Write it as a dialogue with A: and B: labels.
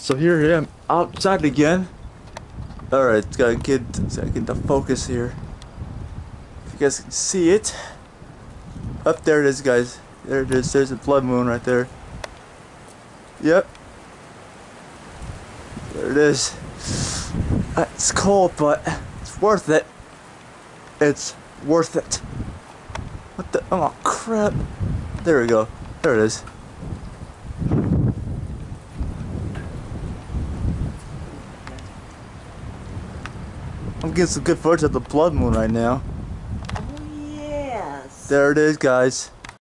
A: So here I am oh, outside again. Alright, gotta get, gotta get the focus here. If you guys can see it. Up there it is, guys. There it is. There's a blood moon right there. Yep. There it is. It's cold, but it's worth it. It's worth it. What the? Oh crap! There we go. There it is. I'm getting some good footage of the blood moon right now.
B: Oh, yes.
A: There it is, guys.